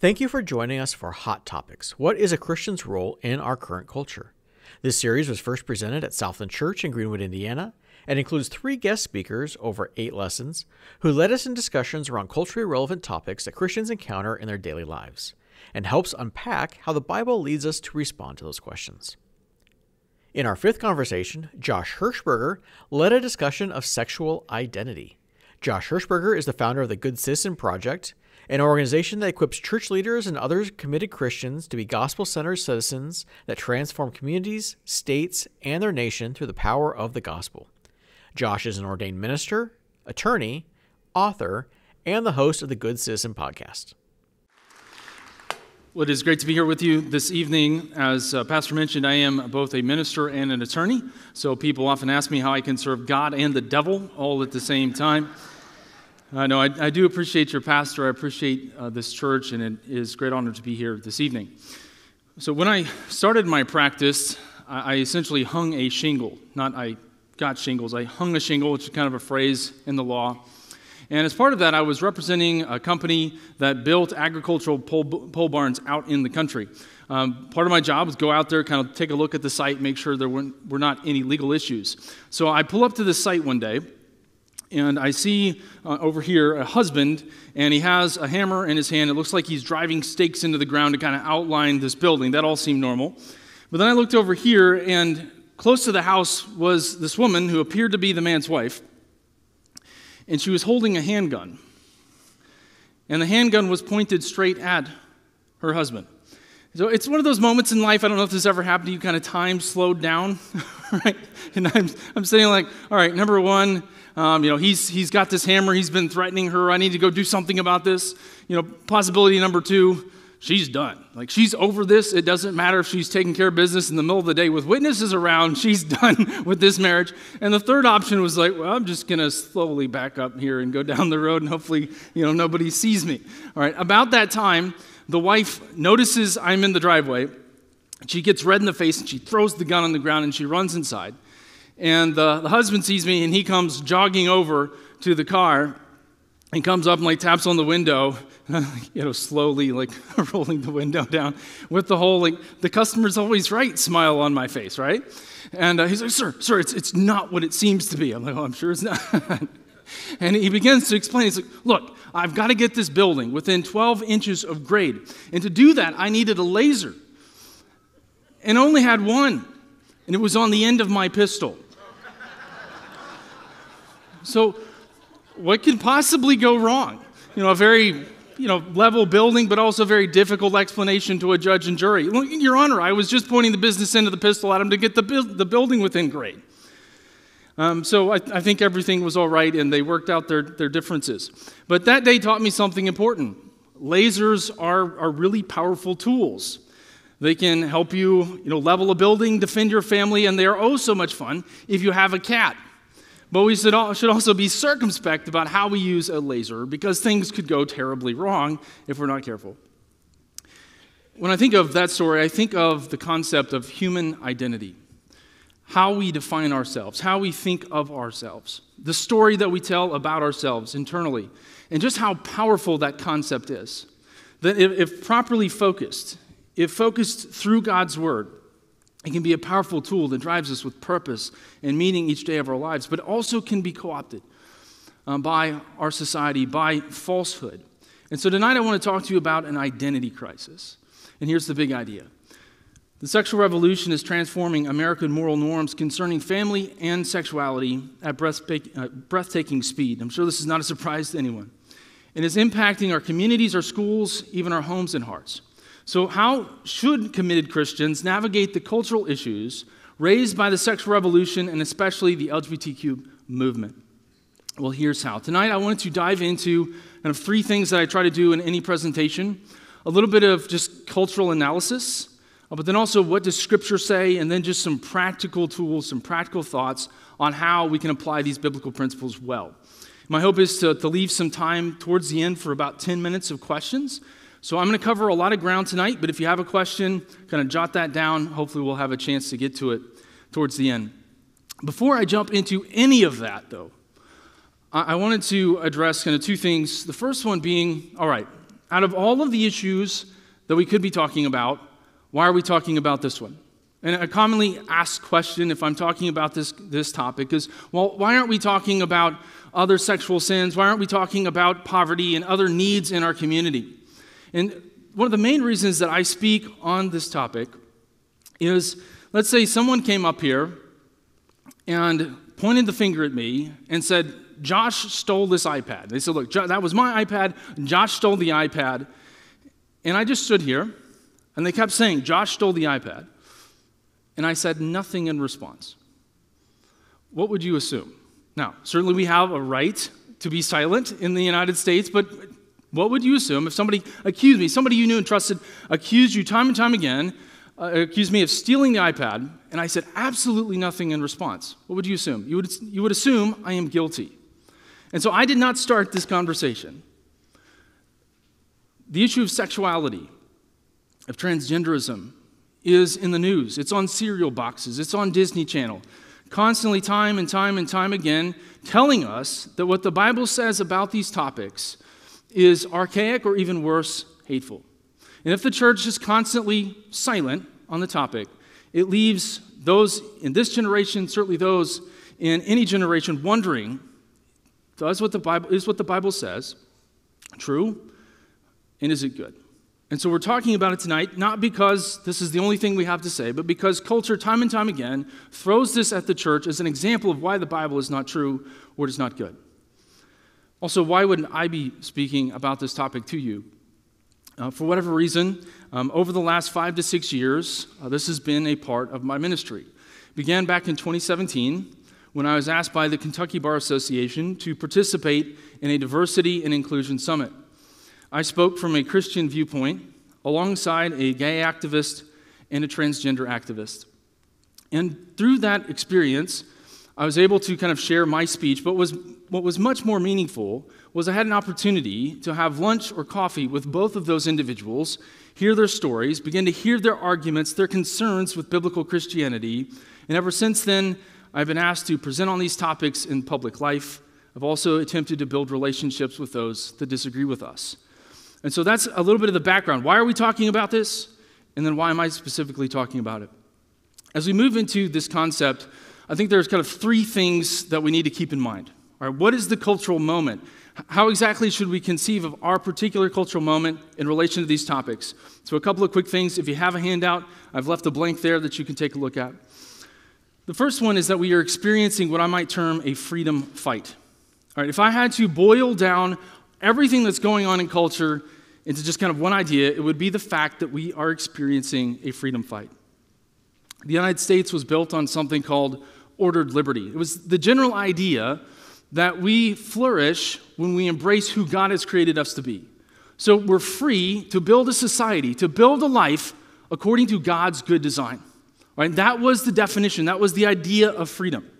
Thank you for joining us for Hot Topics What is a Christian's Role in Our Current Culture? This series was first presented at Southland Church in Greenwood, Indiana, and includes three guest speakers over eight lessons who led us in discussions around culturally relevant topics that Christians encounter in their daily lives and helps unpack how the Bible leads us to respond to those questions. In our fifth conversation, Josh Hershberger led a discussion of sexual identity. Josh Hershberger is the founder of the Good Citizen Project, an organization that equips church leaders and other committed Christians to be gospel centered citizens that transform communities, states, and their nation through the power of the gospel. Josh is an ordained minister, attorney, author, and the host of the Good Citizen podcast. Well, it is great to be here with you this evening. As uh, Pastor mentioned, I am both a minister and an attorney. So people often ask me how I can serve God and the devil all at the same time. I know I, do appreciate your pastor. I appreciate uh, this church, and it is a great honor to be here this evening. So when I started my practice, I, I essentially hung a shingle. Not I got shingles. I hung a shingle, which is kind of a phrase in the law. And as part of that, I was representing a company that built agricultural pole, pole barns out in the country. Um, part of my job was go out there, kind of take a look at the site, make sure there weren't, were not any legal issues. So I pull up to the site one day, and I see uh, over here a husband, and he has a hammer in his hand. It looks like he's driving stakes into the ground to kind of outline this building. That all seemed normal. But then I looked over here, and close to the house was this woman who appeared to be the man's wife and she was holding a handgun. And the handgun was pointed straight at her husband. So it's one of those moments in life, I don't know if this ever happened to you, kind of time slowed down, right? And I'm, I'm sitting like, all right, number one, um, you know, he's, he's got this hammer, he's been threatening her, I need to go do something about this. You know, possibility number two, she's done. Like she's over this. It doesn't matter if she's taking care of business in the middle of the day with witnesses around. She's done with this marriage. And the third option was like, well, I'm just going to slowly back up here and go down the road and hopefully, you know, nobody sees me. All right. About that time, the wife notices I'm in the driveway. She gets red in the face and she throws the gun on the ground and she runs inside. And the, the husband sees me and he comes jogging over to the car and comes up and like taps on the window you know, slowly like rolling the window down with the whole like the customer's always right smile on my face, right? And uh, he's like, "Sir, sir, it's it's not what it seems to be." I'm like, "Oh, I'm sure it's not." and he begins to explain. He's like, "Look, I've got to get this building within 12 inches of grade, and to do that, I needed a laser, and only had one, and it was on the end of my pistol." So, what could possibly go wrong? You know, a very you know, level building, but also very difficult explanation to a judge and jury. Your Honor, I was just pointing the business end of the pistol at him to get the, bu- the building within grade. Um, so I, I, think everything was all right, and they worked out their, their differences. But that day taught me something important. Lasers are, are really powerful tools. They can help you, you know, level a building, defend your family, and they are oh so much fun if you have a cat. But we should also be circumspect about how we use a laser because things could go terribly wrong if we're not careful. When I think of that story, I think of the concept of human identity how we define ourselves, how we think of ourselves, the story that we tell about ourselves internally, and just how powerful that concept is. That if, properly focused, if focused through God's Word, it can be a powerful tool that drives us with purpose and meaning each day of our lives, but also can be co opted um, by our society, by falsehood. And so tonight I want to talk to you about an identity crisis. And here's the big idea the sexual revolution is transforming American moral norms concerning family and sexuality at uh, breathtaking speed. I'm sure this is not a surprise to anyone. And it's impacting our communities, our schools, even our homes and hearts. So, how should committed Christians navigate the cultural issues raised by the sexual revolution and especially the LGBTQ movement? Well, here's how. Tonight, I wanted to dive into kind of three things that I try to do in any presentation a little bit of just cultural analysis, uh, Uh, but then also what does Scripture say, and then just some practical tools, some practical thoughts on how we can apply these biblical principles well. My hope is to, to leave some time towards the end for about 10 minutes of questions. So I'm going to cover a lot of ground tonight, but if you have a question, kind of jot that down. Hopefully, we'll have a chance to get to it towards the end. Before I jump into any of that, though, I wanted to address kind of two things. The first one being all right, out of all of the issues that we could be talking about, why are we talking about this one? And a commonly asked question if I'm talking about this, this topic is well, why aren't we talking about other sexual sins? Why aren't we talking about poverty and other needs in our community? And one of the main reasons that I speak on this topic is let's say someone came up here and pointed the finger at me and said, Josh stole this iPad. They said, Look, that was my iPad. Josh stole the iPad. And I just stood here and they kept saying, Josh stole the iPad. And I said nothing in response. What would you assume? Now, certainly we have a right to be silent in the United States, but what would you assume if somebody accused me, somebody you knew and trusted, accused you time and time again, uh, accused me of stealing the iPad, and I said absolutely nothing in response? What would you assume? You would, you would assume I am guilty. And so I did not start this conversation. The issue of sexuality, of transgenderism, is in the news. It's on cereal boxes, it's on Disney Channel constantly, time and time and time again, telling us that what the Bible says about these topics is archaic or even worse, hateful. And if the church is constantly silent on the topic, it leaves those in this generation, certainly those in any generation, wondering does what the Bible, is what the Bible says true? And is it good? And so we're talking about it tonight, not because this is the only thing we have to say, but because culture, time and time again, throws this at the church as an example of why the Bible is not true or is not good. Also, why wouldn't I be speaking about this topic to you? Uh, for whatever reason, um, over the last five to six years, uh, this has been a part of my ministry. It began back in 2017 when I was asked by the Kentucky Bar Association to participate in a diversity and inclusion summit. I spoke from a Christian viewpoint alongside a gay activist and a transgender activist. And through that experience, I was able to kind of share my speech, but was, what was much more meaningful was I had an opportunity to have lunch or coffee with both of those individuals, hear their stories, begin to hear their arguments, their concerns with biblical Christianity. And ever since then, I've been asked to present on these topics in public life. I've also attempted to build relationships with those that disagree with us. And so that's a little bit of the background. Why are we talking about this? And then why am I specifically talking about it? As we move into this concept, I think there's kind of three things that we need to keep in mind. All right, what is the cultural moment? How exactly should we conceive of our particular cultural moment in relation to these topics? So, a couple of quick things. If you have a handout, I've left a blank there that you can take a look at. The first one is that we are experiencing what I might term a freedom fight. All right, if I had to boil down everything that's going on in culture into just kind of one idea, it would be the fact that we are experiencing a freedom fight. The United States was built on something called ordered liberty. It was the general idea that we flourish when we embrace who God has created us to be. So we're free to build a society, to build a life according to God's good design. Right? That was the definition, that was the idea of freedom.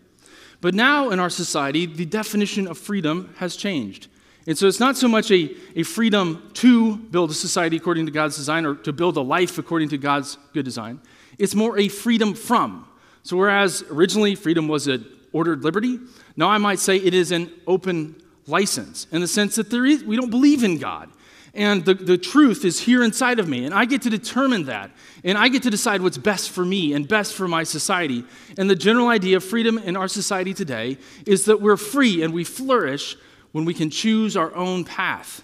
But now in our society, the definition of freedom has changed. And so it's not so much a, a freedom to build a society according to God's design or to build a life according to God's good design. It's more a freedom from. So whereas originally freedom was an ordered liberty, now I might say it is an open license in the sense that there is, we don't believe in God. And the, the truth is here inside of me, and I get to determine that. And I get to decide what's best for me and best for my society. And the general idea of freedom in our society today is that we're free and we flourish when we can choose our own path.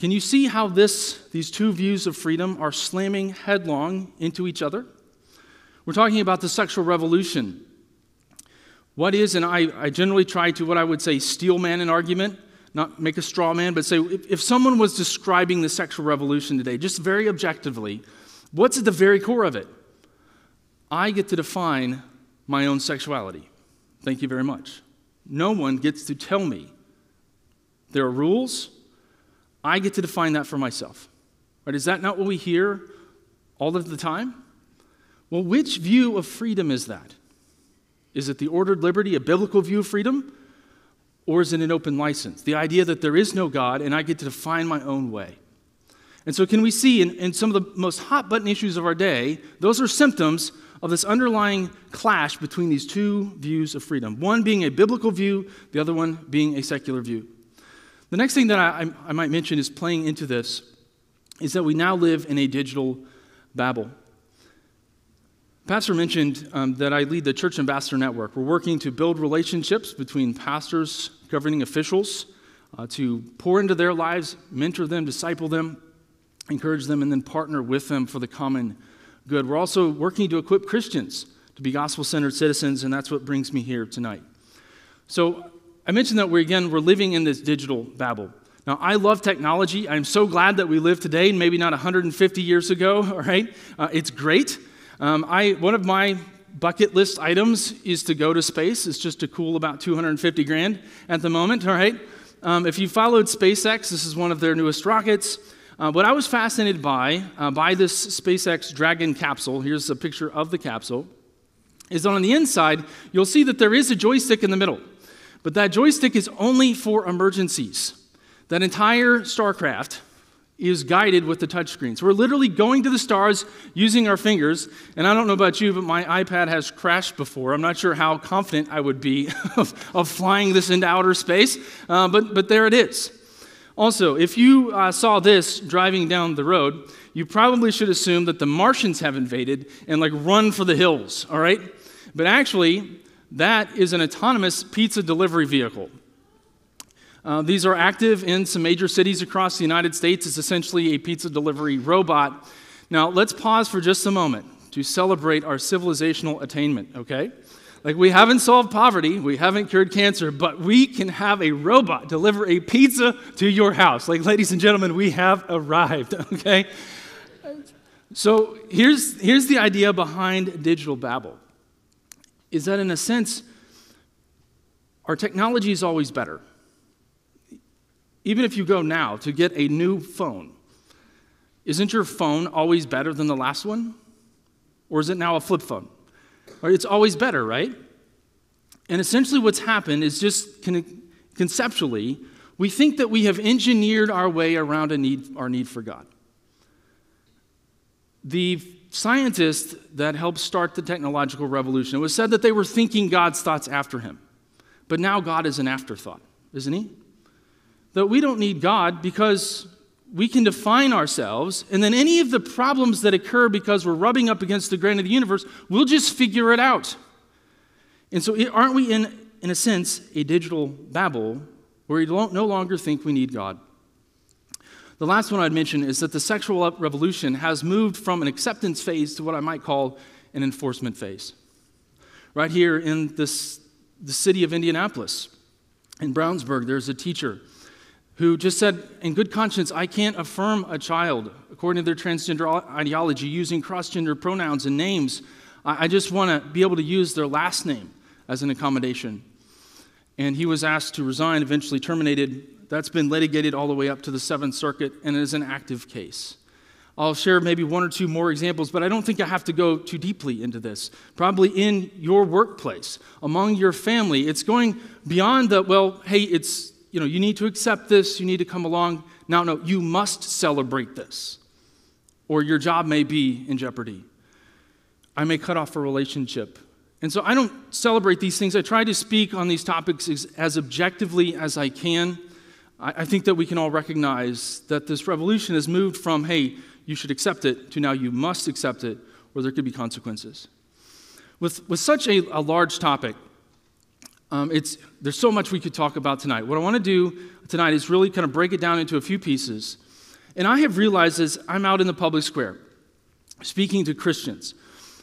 Can you see how this, these two views of freedom are slamming headlong into each other? We're talking about the sexual revolution. What is, and I, I generally try to, what I would say, steel man an argument, not make a straw man, but say if, if someone was describing the sexual revolution today, just very objectively, what's at the very core of it? I get to define my own sexuality. Thank you very much. No one gets to tell me there are rules. I get to define that for myself. Right? Is that not what we hear all of the time? Well, which view of freedom is that? Is it the ordered liberty, a biblical view of freedom? Or is it an open license? The idea that there is no God and I get to define my own way. And so, can we see in, in some of the most hot button issues of our day, those are symptoms of this underlying clash between these two views of freedom. One being a biblical view, the other one being a secular view. The next thing that I, I might mention is playing into this is that we now live in a digital Babel. Pastor mentioned um, that I lead the Church Ambassador Network. We're working to build relationships between pastors, governing officials, uh, to pour into their lives, mentor them, disciple them, encourage them, and then partner with them for the common good. We're also working to equip Christians to be gospel centered citizens, and that's what brings me here tonight. So, I mentioned that we're again, we're living in this digital Babel. Now, I love technology. I'm so glad that we live today, and maybe not 150 years ago, all right? Uh, it's great. Um, I, one of my bucket list items is to go to space. It's just a cool about 250 grand at the moment, all right? Um, if you followed SpaceX, this is one of their newest rockets. Uh, what I was fascinated by, uh, by this SpaceX Dragon capsule, here's a picture of the capsule, is that on the inside, you'll see that there is a joystick in the middle. But that joystick is only for emergencies. That entire StarCraft is guided with the touchscreen. So we're literally going to the stars using our fingers. And I don't know about you, but my iPad has crashed before. I'm not sure how confident I would be of, of flying this into outer space, uh, but, but there it is. Also, if you uh, saw this driving down the road, you probably should assume that the Martians have invaded and like run for the hills, all right? But actually, that is an autonomous pizza delivery vehicle. Uh, these are active in some major cities across the United States. It's essentially a pizza delivery robot. Now, let's pause for just a moment to celebrate our civilizational attainment, okay? Like, we haven't solved poverty, we haven't cured cancer, but we can have a robot deliver a pizza to your house. Like, ladies and gentlemen, we have arrived, okay? So, here's, here's the idea behind Digital Babel is that, in a sense, our technology is always better. Even if you go now to get a new phone, isn't your phone always better than the last one? Or is it now a flip phone? It's always better, right? And essentially, what's happened is just conceptually, we think that we have engineered our way around a need, our need for God. The scientist that helped start the technological revolution, it was said that they were thinking God's thoughts after him. But now God is an afterthought, isn't he? that we don't need God because we can define ourselves, and then any of the problems that occur because we're rubbing up against the grain of the universe, we'll just figure it out. And so, aren't we in, in a sense, a digital Babel where we don't no longer think we need God? The last one I'd mention is that the sexual revolution has moved from an acceptance phase to what I might call an enforcement phase. Right here in this, the city of Indianapolis, in Brownsburg, there's a teacher who just said, in good conscience, I can't affirm a child according to their transgender ideology using cross gender pronouns and names. I just want to be able to use their last name as an accommodation. And he was asked to resign, eventually terminated. That's been litigated all the way up to the Seventh Circuit and is an active case. I'll share maybe one or two more examples, but I don't think I have to go too deeply into this. Probably in your workplace, among your family, it's going beyond the, well, hey, it's you know, you need to accept this, you need to come along. No, no, you must celebrate this, or your job may be in jeopardy. I may cut off a relationship. And so I don't celebrate these things. I try to speak on these topics as, as objectively as I can. I, I think that we can all recognize that this revolution has moved from, hey, you should accept it, to now you must accept it, or there could be consequences. With, with such a, a large topic, um, it's, there's so much we could talk about tonight. What I want to do tonight is really kind of break it down into a few pieces. And I have realized as I'm out in the public square speaking to Christians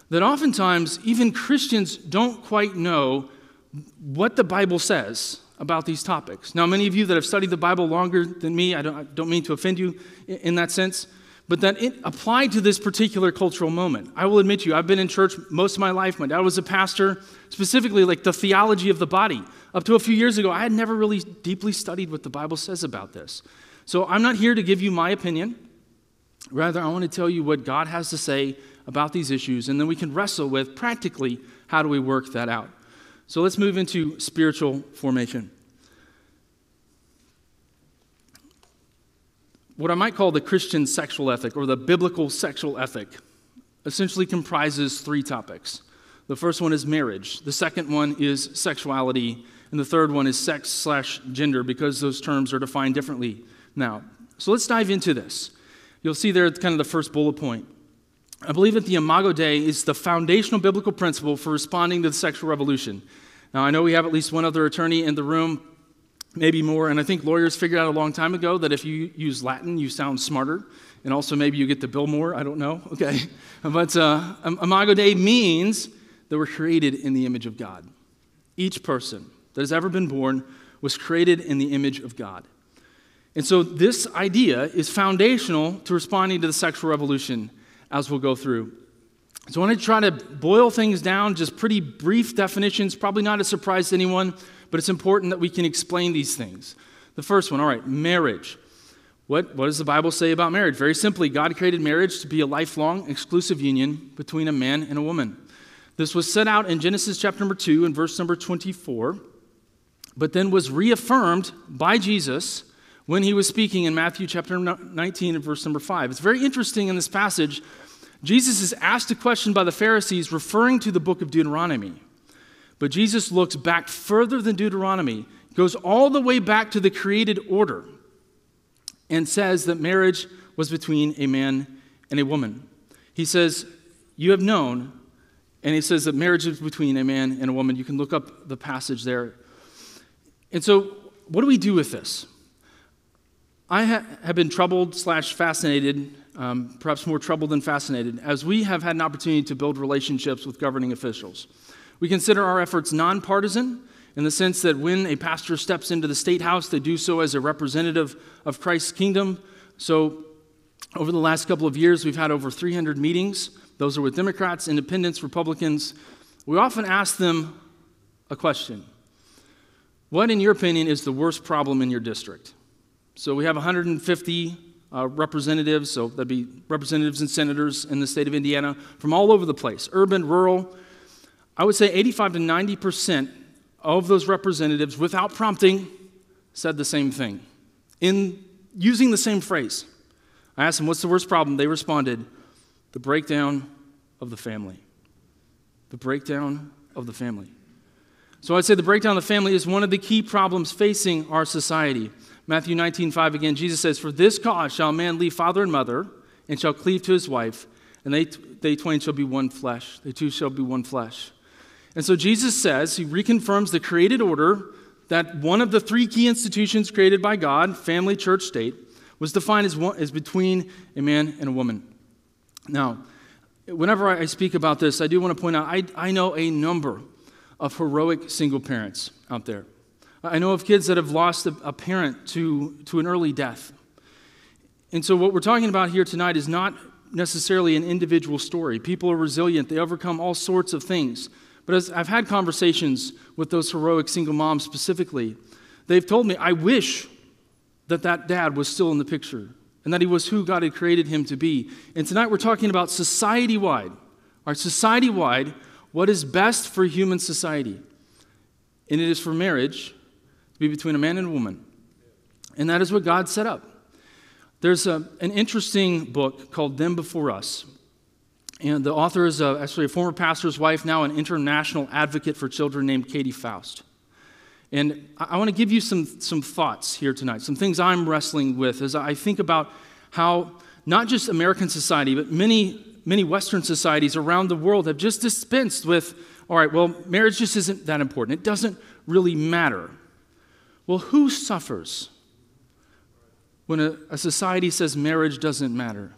that oftentimes even Christians don't quite know what the Bible says about these topics. Now, many of you that have studied the Bible longer than me, I don't, I don't mean to offend you in that sense, but that it applied to this particular cultural moment. I will admit to you, I've been in church most of my life. My dad was a pastor, specifically like the theology of the body. Up to a few years ago, I had never really deeply studied what the Bible says about this. So I'm not here to give you my opinion. Rather, I want to tell you what God has to say about these issues, and then we can wrestle with practically how do we work that out. So let's move into spiritual formation. What I might call the Christian sexual ethic or the biblical sexual ethic essentially comprises three topics. The first one is marriage, the second one is sexuality, And the third one is sex slash gender because those terms are defined differently now. So let's dive into this. You'll see there kind of the first bullet point. I believe that the Imago Dei is the foundational biblical principle for responding to the sexual revolution. Now, I know we have at least one other attorney in the room, maybe more, and I think lawyers figured out a long time ago that if you use Latin, you sound smarter, and also maybe you get to bill more. I don't know. Okay. But uh, Imago Dei means that we're created in the image of God. Each person that has ever been born was created in the image of God. And so this idea is foundational to responding to the sexual revolution as we'll go through. So I want to try to boil things down, just pretty brief definitions, probably not a surprise to anyone, but it's important that we can explain these things. The first one, all right, marriage. What, what does the Bible say about marriage? Very simply, God created marriage to be a lifelong, exclusive union between a man and a woman. This was set out in Genesis chapter number 2 and verse number 24, but then was reaffirmed by Jesus when he was speaking in Matthew chapter 19 and verse number 5. It's very interesting in this passage. Jesus is asked a question by the Pharisees referring to the book of Deuteronomy. But Jesus looks back further than Deuteronomy, goes all the way back to the created order, and says that marriage was between a man and a woman. He says, You have known, and he says that marriage is between a man and a woman. You can look up the passage there. And so, what do we do with this? I ha- have been troubled slash fascinated, um, perhaps more troubled than fascinated, as we have had an opportunity to build relationships with governing officials. We consider our efforts nonpartisan in the sense that when a pastor steps into the state house, they do so as a representative of Christ's kingdom. So, over the last couple of years, we've had over 300 meetings. Those are with Democrats, independents, Republicans. We often ask them a question What, in your opinion, is the worst problem in your district? So we have 150 uh, representatives, so that'd be representatives and senators in the state of Indiana from all over the place, urban, rural. I would say 85 to 90 percent of those representatives, without prompting, said the same thing in using the same phrase. I asked them, What's the worst problem? They responded, The breakdown of the family. The breakdown of the family. So I'd say the breakdown of the family is one of the key problems facing our society. Matthew 19, 5 again, Jesus says, For this cause shall a man leave father and mother, and shall cleave to his wife, and they, they twain shall be one flesh. They two shall be one flesh. And so Jesus says, he reconfirms the created order that one of the three key institutions created by God, family, church, state, was defined as, one, as between a man and a woman. Now, whenever I speak about this, I do want to point out I, I know a number of heroic single parents out there. I know of kids that have lost a, parent to, to an early death. And so, what we're talking about here tonight is not necessarily an individual story. People are resilient, they overcome all sorts of things. But as I've had conversations with those heroic single moms specifically, they've told me, I wish that that dad was still in the picture and that he was who God had created him to be. And tonight we're talking about society wide. Our society wide, what is best for human society? And it is for marriage be between a man and a woman. And that is what God set up. There's a, an interesting book called Them Before Us. And the author is a, actually a former pastor's wife, now an international advocate for children named Katy Faust. And I, I want to give you some, some thoughts here tonight, some things I'm wrestling with as I think about how not just American society, but many, many Western societies around the world have just dispensed with, all right, well, marriage just isn't that important. It doesn't really matter. Well, who suffers when a, a society says marriage doesn't matter?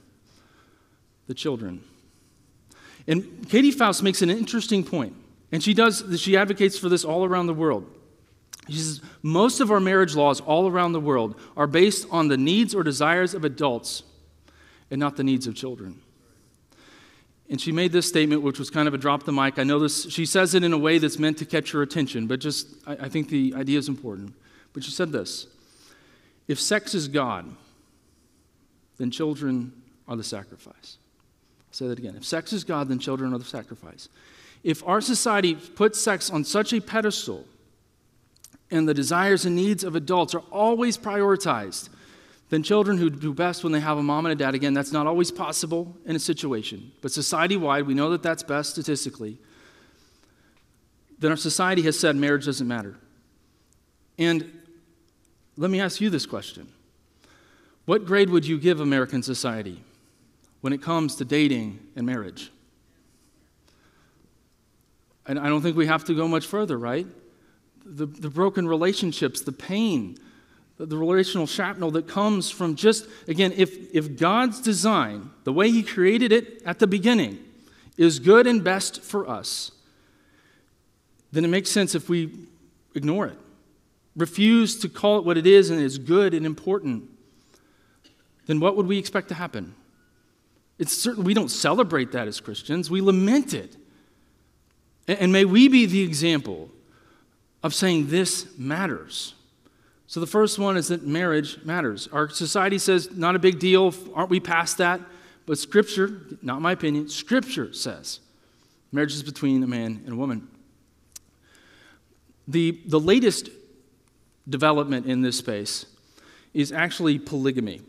The children. And Katy Faust makes an interesting point, and she does she advocates for this all around the world. She says most of our marriage laws all around the world are based on the needs or desires of adults and not the needs of children. And she made this statement, which was kind of a drop the mic. I know this, she says it in a way that's meant to catch your attention, but just, I, I think the idea is important. But she said this If sex is God, then children are the sacrifice. I'll say that again. If sex is God, then children are the sacrifice. If our society puts sex on such a pedestal and the desires and needs of adults are always prioritized, then children who do best when they have a mom and a dad, again, that's not always possible in a situation, but society wide, we know that that's best statistically. Then our society has said marriage doesn't matter. And let me ask you this question What grade would you give American society when it comes to dating and marriage? And I don't think we have to go much further, right? The, the broken relationships, the pain, the, the relational shrapnel that comes from just, again, if, if God's design, the way He created it at the beginning, is good and best for us, then it makes sense if we ignore it, refuse to call it what it is and is good and important. Then what would we expect to happen? It's certain we don't celebrate that as Christians, we lament it. And may we be the example of saying this matters. So the first one is that marriage matters. Our society says, not a big deal, aren't we past that? But Scripture, not my opinion, Scripture says marriage is between a man and a woman. The, the latest development in this space is actually polygamy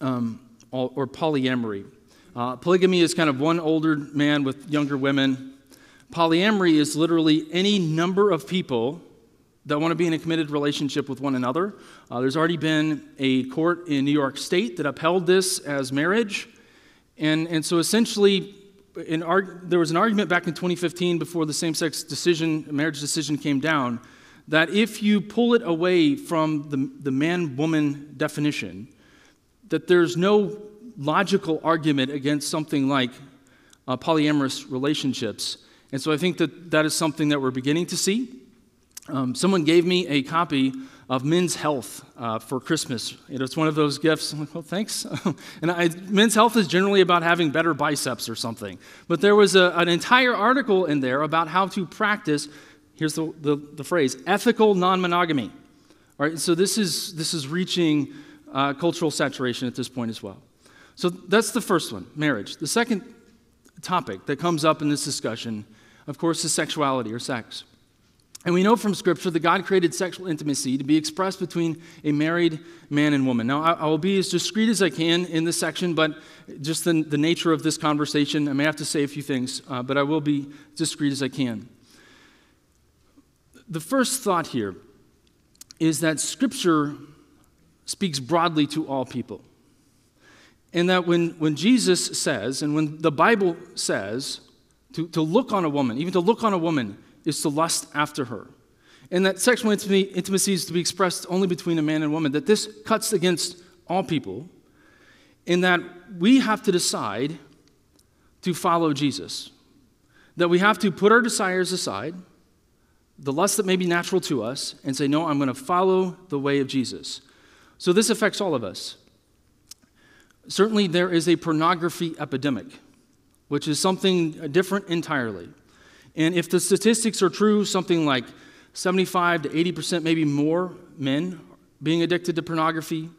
um, or polyamory. Uh, polygamy is kind of one older man with younger women. Polyamory is literally any number of people that want to be in a committed relationship with one another. Uh, there's already been a court in New York State that upheld this as marriage. And, and so essentially, arg- there was an argument back in 2015 before the same sex decision, marriage decision came down, that if you pull it away from the, the man woman definition, that there's no logical argument against something like uh, polyamorous relationships. And so I think that that is something that we're beginning to see. Um, someone gave me a copy of Men's Health uh, for Christmas. it's one of those gifts. I'm like, well, thanks. and I, Men's Health is generally about having better biceps or something. But there was a, an entire article in there about how to practice, here's the, the, the phrase, ethical non monogamy. All right, so this is, this is reaching uh, cultural saturation at this point as well. So that's the first one, marriage. The second topic that comes up in this discussion, of course, is sexuality or sex. And we know from Scripture that God created sexual intimacy to be expressed between a married man and woman. Now, I, will be as discreet as I can in this section, but just the, the nature of this conversation, I may have to say a few things, uh, but I will be discreet as I can. The first thought here is that Scripture speaks broadly to all people. And that when, when Jesus says, and when the Bible says, to, to look on a woman, even to look on a woman, is to lust after her. And that sexual intimacy is to be expressed only between a man and woman, that this cuts against all people, in that we have to decide to follow Jesus. That we have to put our desires aside, the lust that may be natural to us, and say, No, I'm going to follow the way of Jesus. So this affects all of us. Certainly, there is a pornography epidemic, which is something different entirely. And if the statistics are true, something like 75 to 80%, maybe more men being addicted to pornography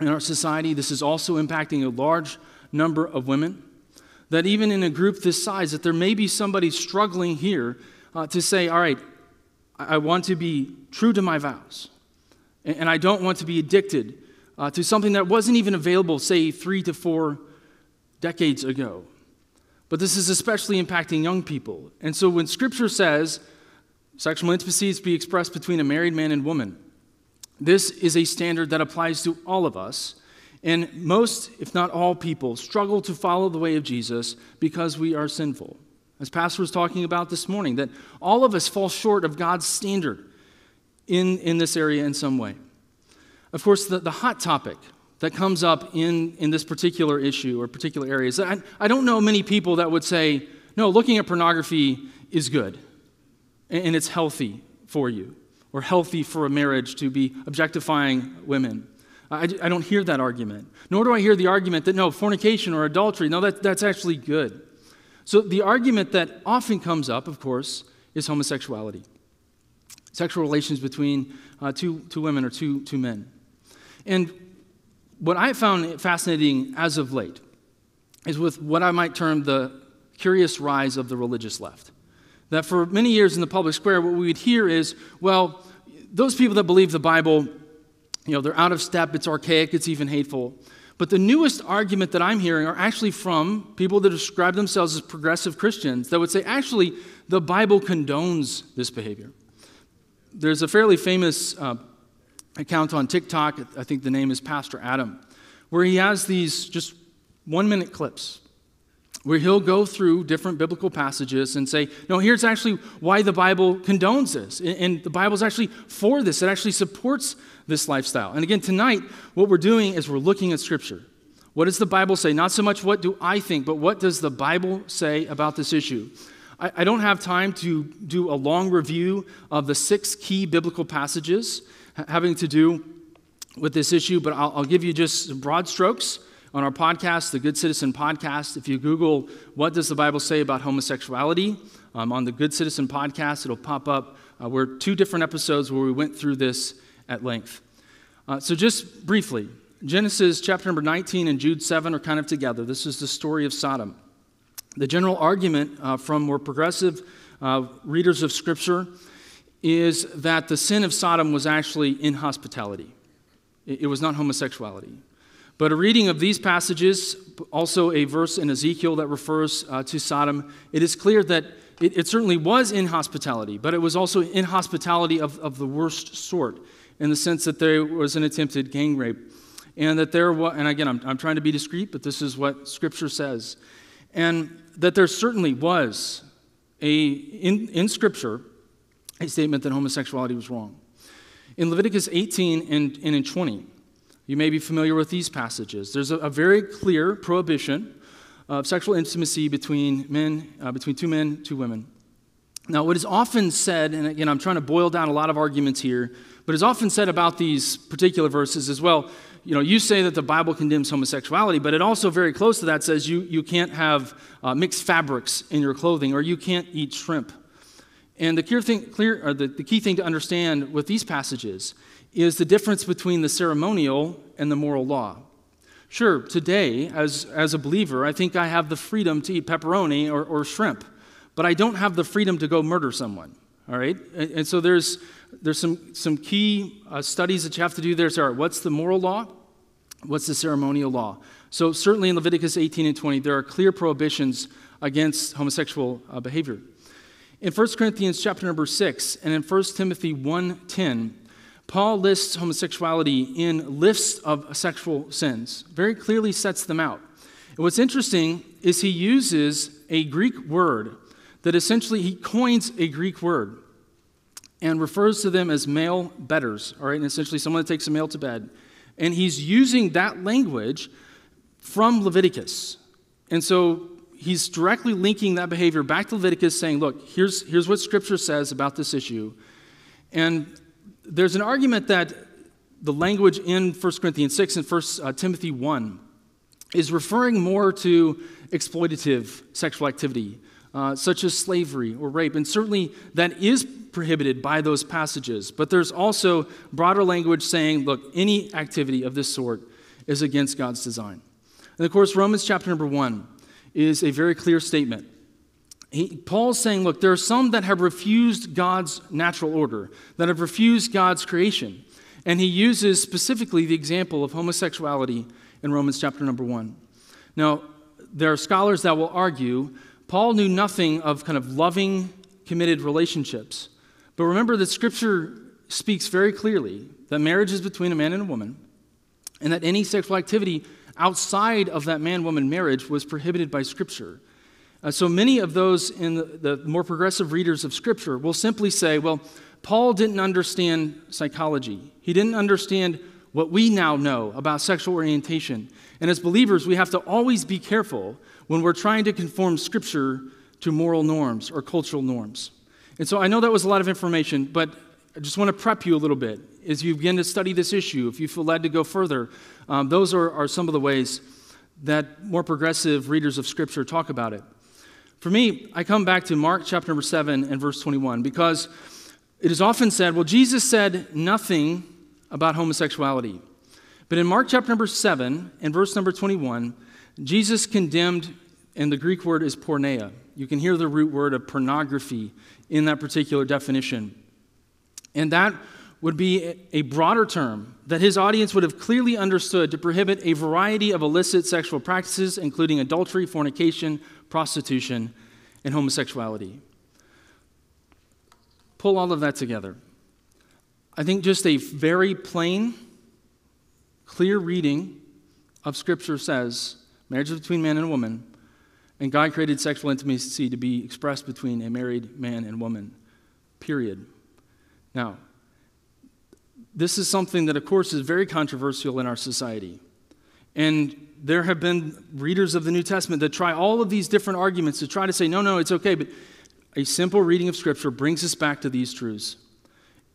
in our society, this is also impacting a large number of women. That even in a group this size, that there may be somebody struggling here uh, to say, all right, I want to be true to my vows, and I don't want to be addicted uh, to something that wasn't even available, say, three to four decades ago. But this is especially impacting young people. And so when Scripture says sexual intimacy is to be expressed between a married man and woman, this is a standard that applies to all of us. And most, if not all people, struggle to follow the way of Jesus because we are sinful. As Pastor was talking about this morning, that all of us fall short of God's standard in, in this area in some way. Of course, the, the hot topic that comes up in, in this particular issue or particular areas. I, I don't know many people that would say, no, looking at pornography is good and it's healthy for you or healthy for a marriage to be objectifying women. I, I don't hear that argument. Nor do I hear the argument that no, fornication or adultery, no, that, that's actually good. So the argument that often comes up, of course, is homosexuality sexual relations between uh, two, two women or two, two men. And what I found fascinating as of late is with what I might term the curious rise of the religious left. That for many years in the public square, what we would hear is, well, those people that believe the Bible, you know, they're out of step, it's archaic, it's even hateful. But the newest argument that I'm hearing are actually from people that describe themselves as progressive Christians that would say, actually, the Bible condones this behavior. there's a fairly famous uh, account on TikTok, I think the name is Pastor Adam, where he has these just one minute clips where he'll go through different biblical passages and say, no, here's actually why the Bible condones this. And the Bible's actually for this, it actually supports this lifestyle. And again, tonight, what we're doing is we're looking at Scripture. What does the Bible say? Not so much what do I think, but what does the Bible say about this issue? I, I don't have time to do a long review of the six key biblical passages having to do with this issue, but I'll, I'll give you just broad strokes on our podcast, the Good Citizen podcast. If you Google, what does the Bible say about homosexuality? Um, on the Good Citizen podcast, it'll pop up. Uh, we're two different episodes where we went through this at length. Uh, so, just briefly, Genesis chapter number 19 and Jude 7 are kind of together. This is the story of Sodom. The general argument uh, from more progressive uh, readers of Scripture is that the sin of Sodom was actually inhospitality, it, it was not homosexuality. But a reading of these passages, also a verse in Ezekiel that refers uh, to Sodom, it is clear that it, it, certainly was inhospitality, but it was also inhospitality of, of the worst sort, in the sense that there was an attempted gang rape. And that there was, and again, I'm, I'm trying to be discreet, but this is what Scripture says. And that there certainly was a, in, in Scripture, a statement that homosexuality was wrong. In Leviticus 18 and, and in 20, you may be familiar with these passages. There's a, a very clear prohibition of sexual intimacy between men, uh, between two men, two women. Now, what is often said, and again, I'm trying to boil down a lot of arguments here, but is often said about these particular verses as well. You know, you say that the Bible condemns homosexuality, but it also very close to that says you, you can't have uh, mixed fabrics in your clothing or you can't eat shrimp. And the, clear thing, clear, the, the key thing to understand with these passages is the difference between the ceremonial and the moral law. Sure, today, as, as a believer, I think I have the freedom to eat pepperoni or, or shrimp, but I don't have the freedom to go murder someone. All right? And, and so there's, there's some, some key uh, studies that you have to do there. So, what's the moral law? What's the ceremonial law? So, certainly in Leviticus 18 and 20, there are clear prohibitions against homosexual uh, behavior. In 1 Corinthians chapter number 6 and in 1 Timothy 1:10, Paul lists homosexuality in lists of sexual sins, very clearly sets them out. And what's interesting is he uses a Greek word that essentially he coins a Greek word and refers to them as male betters, all right, and essentially someone that takes a male to bed. And he's using that language from Leviticus. And so he's directly linking that behavior back to Leviticus, saying, look, here's, here's what Scripture says about this issue. And there's an argument that the language in 1 Corinthians 6 and 1 uh, Timothy 1 is referring more to exploitative sexual activity, uh, such as slavery or rape. And certainly that is prohibited by those passages. But there's also broader language saying, look, any activity of this sort is against God's design. And of course, Romans chapter number 1 is a very clear statement he, Paul's saying, look, there are some that have refused God's natural order, that have refused God's creation. And he uses specifically the example of homosexuality in Romans chapter number one. Now, there are scholars that will argue Paul knew nothing of kind of loving, committed relationships. But remember that Scripture speaks very clearly that marriage is between a man and a woman, and that any sexual activity outside of that man woman marriage was prohibited by Scripture. Uh, so many of those in the, the more progressive readers of Scripture will simply say, well, Paul didn't understand psychology. He didn't understand what we now know about sexual orientation. And as believers, we have to always be careful when we're trying to conform Scripture to moral norms or cultural norms. And so I know that was a lot of information, but I just want to prep you a little bit as you begin to study this issue. If you feel led to go further, um, those are, are some of the ways that more progressive readers of Scripture talk about it. For me, I come back to Mark chapter number 7 and verse 21 because it is often said, well, Jesus said nothing about homosexuality. But in Mark chapter number 7 and verse number 21, Jesus condemned, and the Greek word is porneia. You can hear the root word of pornography in that particular definition. And that would be a broader term that his audience would have clearly understood to prohibit a variety of illicit sexual practices, including adultery, fornication, prostitution, and homosexuality. Pull all of that together. I think just a very plain, clear reading of Scripture says marriage is between man and woman, and God created sexual intimacy to be expressed between a married man and woman, period. Now, this is something that, of course, is very controversial in our society. And there have been readers of the New Testament that try all of these different arguments to try to say, no, no, it's okay. But a simple reading of Scripture brings us back to these truths.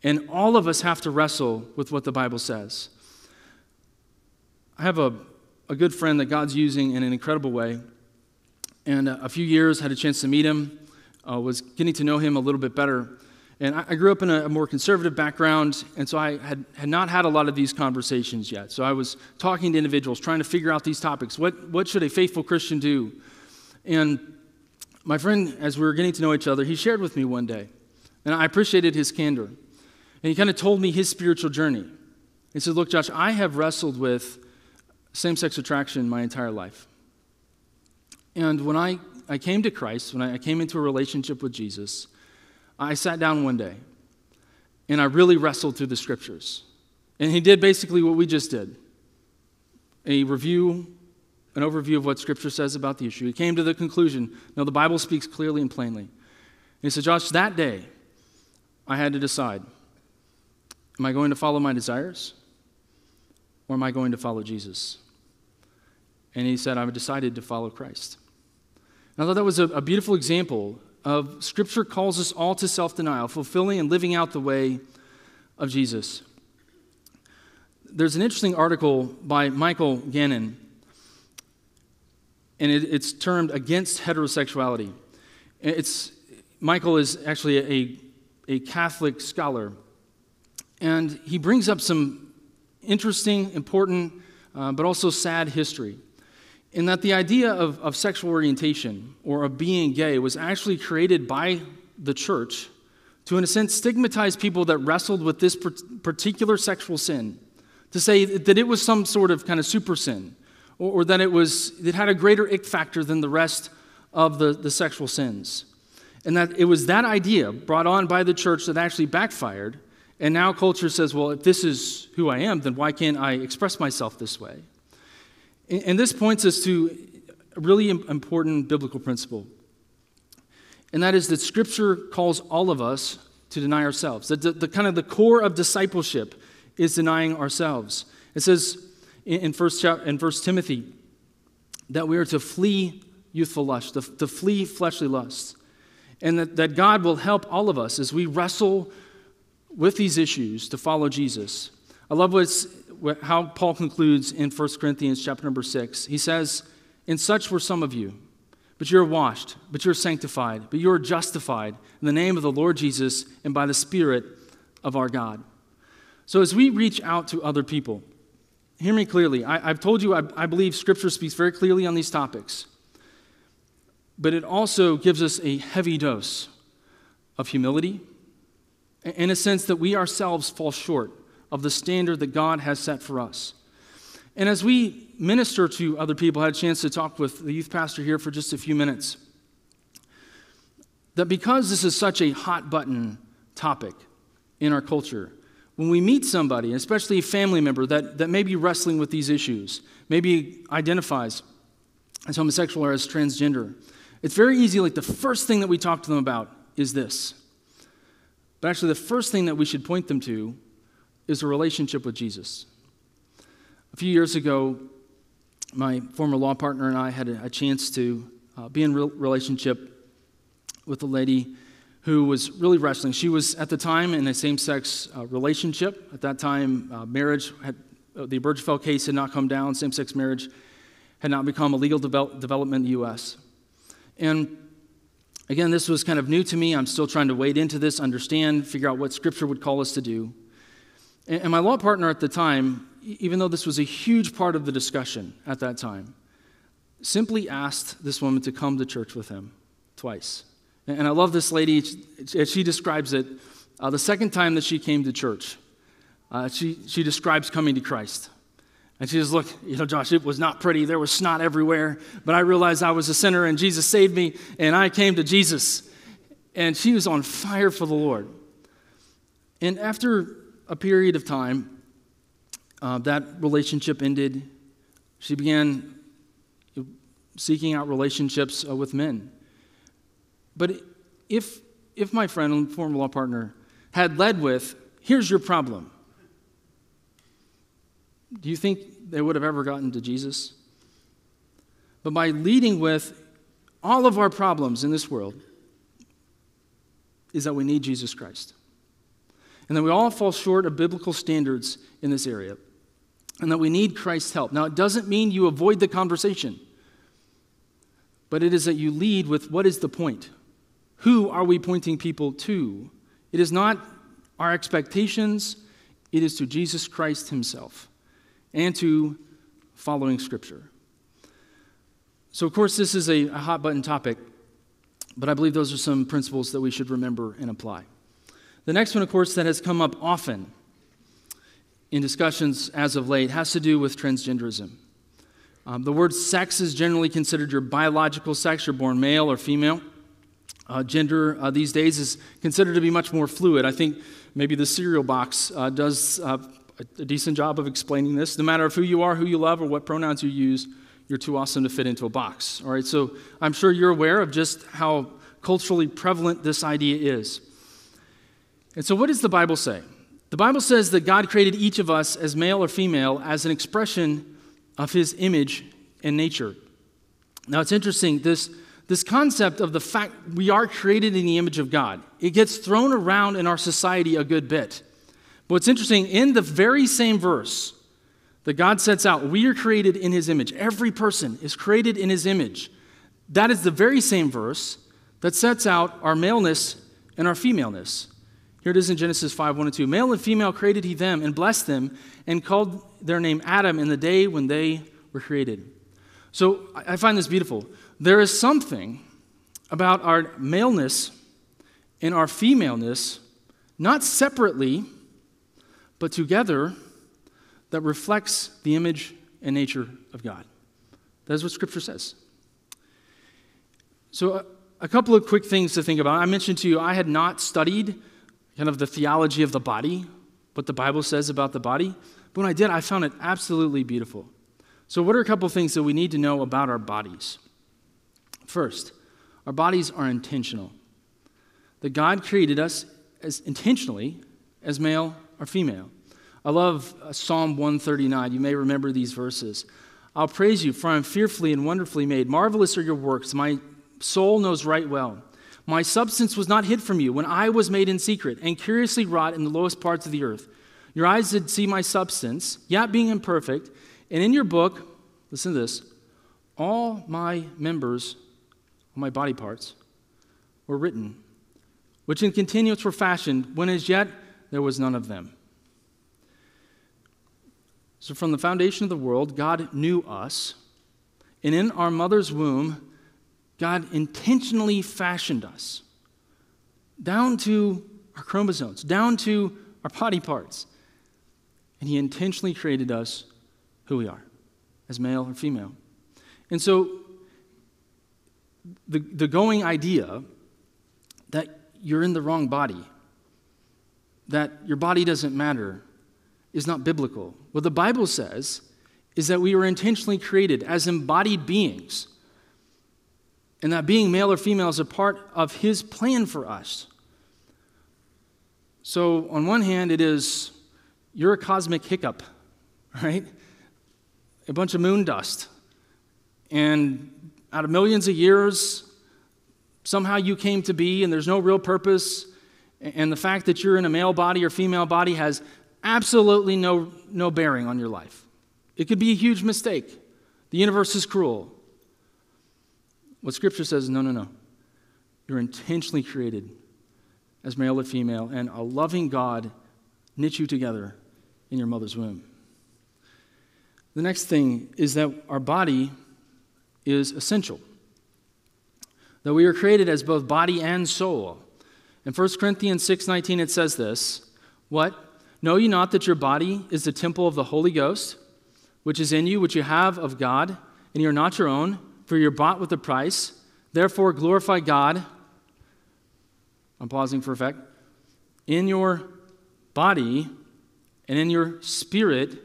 And all of us have to wrestle with what the Bible says. I have a, a good friend that God's using in an incredible way. And a few years, had a chance to meet him, uh, was getting to know him a little bit better. And I, grew up in a, a, more conservative background, and so I had, had not had a lot of these conversations yet. So I was talking to individuals, trying to figure out these topics. What, what should a faithful Christian do? And my friend, as we were getting to know each other, he shared with me one day, and I appreciated his candor. And he kind of told me his spiritual journey. He said, Look, Josh, I have wrestled with same sex attraction my entire life. And when I, I came to Christ, when I came into a relationship with Jesus, I sat down one day and I really wrestled through the scriptures. And he did basically what we just did a review, an overview of what scripture says about the issue. He came to the conclusion no, the Bible speaks clearly and plainly. And he said, Josh, that day I had to decide am I going to follow my desires or am I going to follow Jesus? And he said, I've decided to follow Christ. And I thought that was a, a beautiful example of Scripture calls us all to self denial, fulfilling and living out the way of Jesus. There's an interesting article by Michael Hannon, and it, it's termed Against Heterosexuality. It's, Michael is actually a, a Catholic scholar, and he brings up some interesting, important, uh, but also sad history in that the idea of, of sexual orientation or of being gay was actually created by the church to, in a sense, stigmatize people that wrestled with this particular sexual sin, to say that it was some sort of kind of super sin, or, or that it, was, it had a greater ick factor than the rest of the, the sexual sins. And that it was that idea brought on by the church that actually backfired. And now culture says, well, if this is who I am, then why can't I express myself this way? And this points us to a really important biblical principle. And that is that Scripture calls all of us to deny ourselves. That the, the, kind of the core of discipleship is denying ourselves. It says in first, chapter, in first Timothy that we are to flee youthful lust, to, to flee fleshly lusts. And that, that God will help all of us as we wrestle with these issues to follow Jesus. I love what's how Paul concludes in 1 Corinthians chapter number 6. He says, In such were some of you, but you're washed, but you're sanctified, but you're justified in the name of the Lord Jesus and by the Spirit of our God. So as we reach out to other people, hear me clearly. I, have told you I, I believe Scripture speaks very clearly on these topics, but it also gives us a heavy dose of humility in a sense that we ourselves fall short of the standard that God has set for us. And as we minister to other people, I had a chance to talk with the youth pastor here for just a few minutes. That because this is such a hot button topic in our culture, when we meet somebody, especially a family member that, that may be wrestling with these issues, maybe identifies as homosexual or as transgender, it's very easy, like the first thing that we talk to them about is this. But actually, the first thing that we should point them to is a relationship with Jesus. A few years ago, my former law partner and I had a, chance to uh, be in relationship with a lady who was really wrestling. She was at the time in a same-sex uh, relationship. At that time, uh, marriage had uh, the Obergefell case had not come down. Same-sex marriage had not become a legal devel- development in the U.S. And again, this was kind of new to me. I'm still trying to wade into this, understand, figure out what Scripture would call us to do. And my law partner at the time, even though this was a huge part of the discussion at that time, simply asked this woman to come to church with him twice. And I love this lady, as she describes it, uh, the second time that she came to church, uh, she, she describes coming to Christ. And she says, Look, you know, Josh, it was not pretty. There was snot everywhere. But I realized I was a sinner and Jesus saved me, and I came to Jesus. And she was on fire for the Lord. And after a period of time, uh, that relationship ended. She began seeking out relationships uh, with men. But if, if my friend and former law partner had led with, here's your problem, do you think they would have ever gotten to Jesus? But by leading with all of our problems in this world is that we need Jesus Christ. And that we all fall short of biblical standards in this area. And that we need Christ's help. Now, it doesn't mean you avoid the conversation, but it is that you lead with what is the point? Who are we pointing people to? It is not our expectations, it is to Jesus Christ Himself and to following Scripture. So, of course, this is a, hot button topic, but I believe those are some principles that we should remember and apply. The next one, of course, that has come up often in discussions as of late has to do with transgenderism. Um, the word sex is generally considered your biological sex, you're born male or female. Uh, gender uh, these days is considered to be much more fluid. I think maybe the cereal box uh, does uh, a decent job of explaining this. No matter of who you are, who you love, or what pronouns you use, you're too awesome to fit into a box. All right, so I'm sure you're aware of just how culturally prevalent this idea is. And so, what does the Bible say? The Bible says that God created each of us as male or female as an expression of his image and nature. Now, it's interesting, this, this concept of the fact we are created in the image of God, it gets thrown around in our society a good bit. But what's interesting, in the very same verse, that God sets out, we are created in his image. Every person is created in his image. That is the very same verse that sets out our maleness and our femaleness. Here it is in Genesis 5 1 and 2. Male and female created he them and blessed them and called their name Adam in the day when they were created. So I find this beautiful. There is something about our maleness and our femaleness, not separately, but together that reflects the image and nature of God. That is what Scripture says. So, a, a couple of quick things to think about. I mentioned to you, I had not studied kind of the theology of the body, what the Bible says about the body. But when I did, I found it absolutely beautiful. So, what are a couple things that we need to know about our bodies? First, our bodies are intentional. That God created us as intentionally as male or female. I love uh, Psalm 139. You may remember these verses. I'll praise you, for I am fearfully and wonderfully made. Marvelous are your works. My soul knows right well. My substance was not hid from you when I was made in secret and curiously wrought in the lowest parts of the earth. Your eyes did see my substance, yet being imperfect. And in your book, listen to this, all my members, my body parts, were written, which in continuance were fashioned, when as yet there was none of them. So, from the foundation of the world, God knew us. And in our mother's womb, God intentionally fashioned us down to our chromosomes, down to our body parts. And He intentionally created us who we are, as male or female. And so, the, the going idea that you're in the wrong body, that your body doesn't matter, is not biblical. What the Bible says is that we were intentionally created as embodied beings, and that being male or female is a part of His plan for us. So, on one hand, it is you're a cosmic hiccup, right? A bunch of moon dust. And out of millions of years, somehow you came to be, and there's no real purpose. And the fact that you're in a male body or female body has absolutely no, no bearing on your life. It could be a huge mistake. The universe is cruel. What Scripture says is no, no, no. You're intentionally created as male and female, and a loving God knit you together in your mother's womb. The next thing is that our body is essential. That we are created as both body and soul. In 1 Corinthians 6:19 it says this, what? Know ye not that your body is the temple of the Holy Ghost, which is in you, which you have of God, and you are not your own, for you're bought with a price? Therefore, glorify God. I'm pausing for effect. In your body, and in your spirit,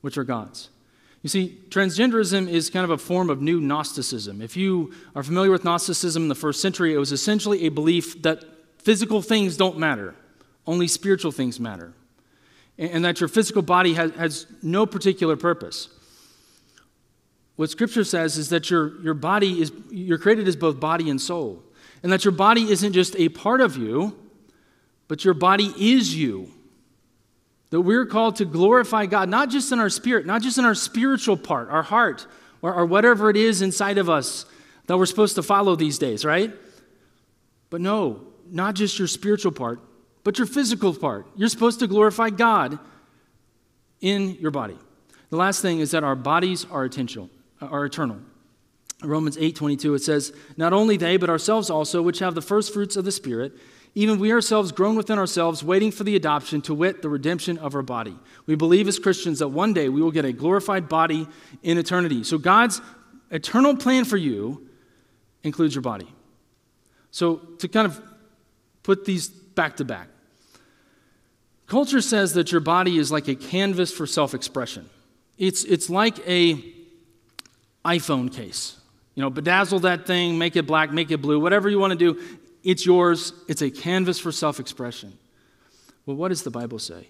which are God's. You see, transgenderism is kind of a form of new Gnosticism. If you are familiar with Gnosticism in the first century, it was essentially a belief that physical things don't matter, only spiritual things matter, and that your physical body has, has no particular purpose. What Scripture says is that your, your body is, you're created as both body and soul, and that your body isn't just a part of you, but your body is you. That we're called to glorify God, not just in our spirit, not just in our spiritual part, our heart, or, or whatever it is inside of us that we're supposed to follow these days, right? But no, not just your spiritual part, but your physical part. You're supposed to glorify God in your body. The last thing is that our bodies are eternal. Uh, are eternal. Romans 8:22 it says, "Not only they, but ourselves also, which have the first fruits of the Spirit, even we ourselves groan within ourselves, waiting for the adoption, to wit, the redemption of our body. We believe as Christians that one day we will get a glorified body in eternity. So God's eternal plan for you includes your body. So to kind of put these back to back, culture says that your body is like a canvas for self expression. It's, it's like a iPhone case. You know, bedazzle that thing, make it black, make it blue, whatever you want to do. It's yours, it's a canvas for self expression. Well, what does the Bible say?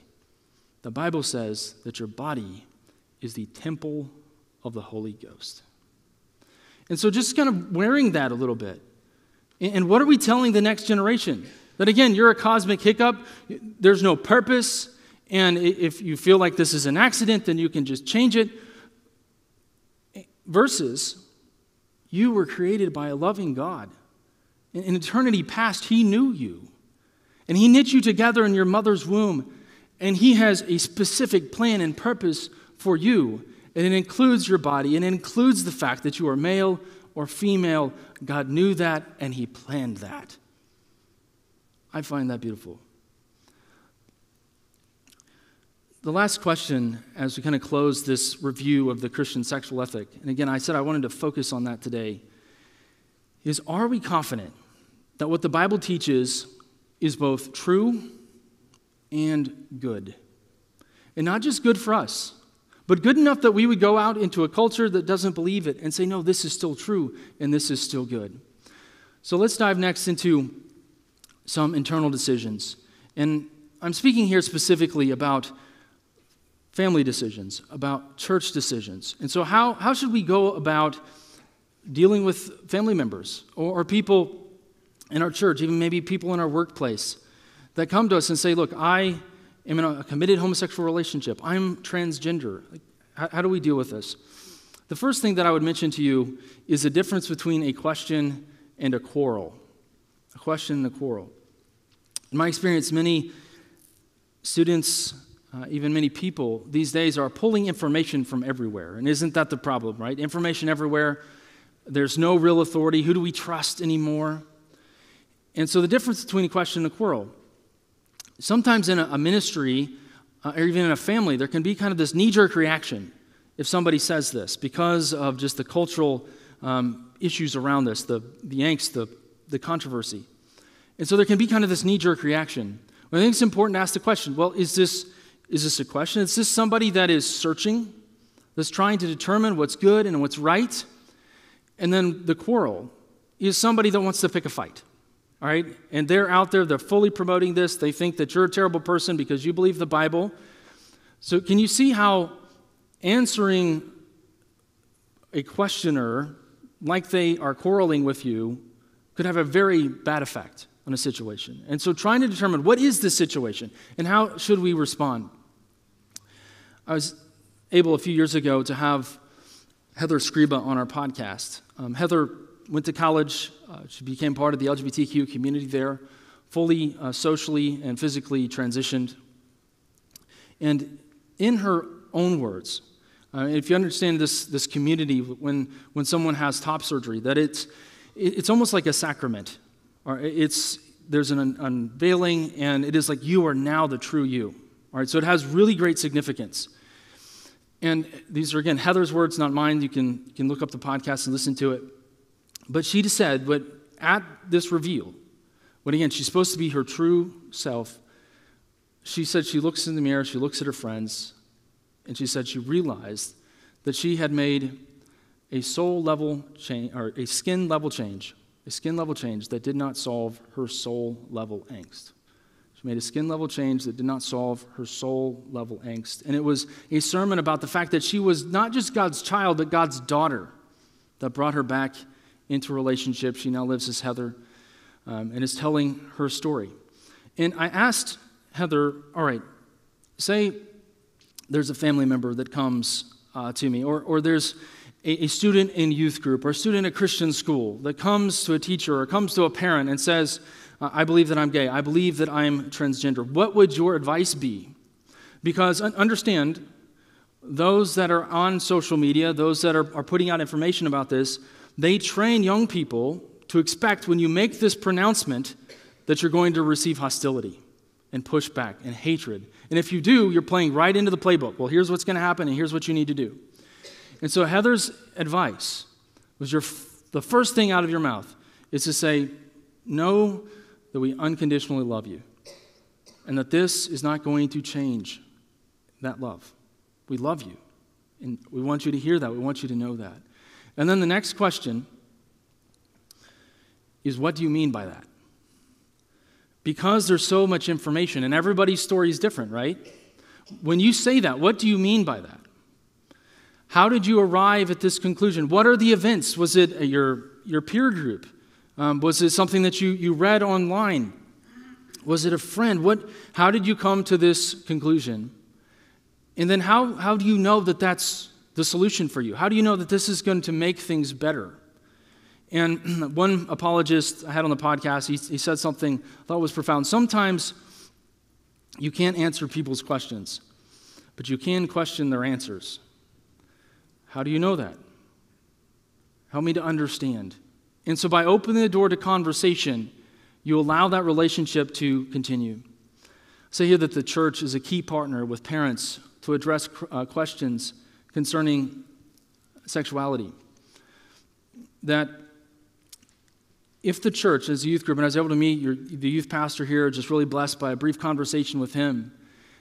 The Bible says that your body is the temple of the Holy Ghost. And so, just kind of wearing that a little bit. And what are we telling the next generation? That again, you're a cosmic hiccup, there's no purpose, and if you feel like this is an accident, then you can just change it. Versus, you were created by a loving God in eternity past, He knew you. And He knit you together in your mother's womb. And He has a specific plan and purpose for you. And it includes your body, and it includes the fact that you are male or female. God knew that, and He planned that. I find that beautiful. The last question, as we kind of close this review of the Christian sexual ethic, and again, I said I wanted to focus on that today, is are we confident that what the Bible teaches is both true and good. And not just good for us, but good enough that we would go out into a culture that doesn't believe it and say, no, this is still true and this is still good. So let's dive next into some internal decisions. And I'm speaking here specifically about family decisions, about church decisions. And so, how, how should we go about dealing with family members or, or people in our church, even maybe people in our workplace that come to us and say, Look, I am in a committed homosexual relationship. I'm transgender. Like, how, how do we deal with this? The first thing that I would mention to you is the difference between a question and a quarrel. A question and a quarrel. In my experience, many students, uh, even many people these days are pulling information from everywhere. And isn't that the problem, right? Information everywhere. There's no real authority. Who do we trust anymore? And so the difference between a question and a quarrel. Sometimes in a, a ministry, uh, or even in a family, there can be kind of this knee jerk reaction if somebody says this because of just the cultural um, issues around this, the, the angst, the, the controversy. And so there can be kind of this knee jerk reaction. I think it's important to ask the question well, is this, is this a question? Is this somebody that is searching, that's trying to determine what's good and what's right? And then the quarrel is somebody that wants to pick a fight. All right? And they're out there, they're fully promoting this. They think that you're a terrible person because you believe the Bible. So, can you see how answering a questioner like they are quarreling with you could have a very bad effect on a situation? And so, trying to determine what is the situation and how should we respond? I was able a few years ago to have Heather Scriba on our podcast. Um, Heather went to college. Uh, she became part of the LGBTQ community there, fully uh, socially and physically transitioned. And in her own words, uh, if you understand this, this community, when, when someone has top surgery, that it's, it's almost like a sacrament. Or it's, there's an unveiling, and it is like you are now the true you. All right, so it has really great significance. And these are, again, Heather's words, not mine. You can, you can look up the podcast and listen to it. But she just said, but at this reveal, when again, she's supposed to be her true self, she said she looks in the mirror, she looks at her friends, and she said she realized that she had made a soul level change, or a skin level change, a skin level change that did not solve her soul level angst. She made a skin level change that did not solve her soul level angst. And it was a sermon about the fact that she was not just God's child, but God's daughter that brought her back into a relationship. She now lives as Heather um, and is telling her story. And I asked Heather, all right, say there's a family member that comes uh, to me, or, or there's a, a, student in youth group or a student at Christian school that comes to a teacher or comes to a parent and says, Uh, I believe that I'm gay, I believe that I'm transgender. What would your advice be? Because understand, those that are on social media, those that are, are putting out information about this, they train young people to expect when you make this pronouncement that you're going to receive hostility and pushback and hatred. And if you do, you're playing right into the playbook. Well, here's what's going to happen, and here's what you need to do. And so Heather's advice was your, the first thing out of your mouth is to say, Know that we unconditionally love you, and that this is not going to change that love. We love you, and we want you to hear that. We want you to know that. And then the next question is what do you mean by that? Because there's so much information, and everybody's story is different, right? When you say that, what do you mean by that? How did you arrive at this conclusion? What are the events? Was it your, your peer group? Um, was it something that you, you read online? Was it a friend? What, how did you come to this conclusion? And then how, how do you know that that's the solution for you? How do you know that this is going to make things better? And one apologist I had on the podcast, he, he said something I thought was profound. Sometimes you can't answer people's questions, but you can question their answers. How do you know that? Help me to understand. And so, by opening the door to conversation, you allow that relationship to continue. Say here that the church is a key partner with parents to address uh, questions concerning sexuality. That if the church, as a youth group, and I was able to meet your, the youth pastor here, just really blessed by a brief conversation with him,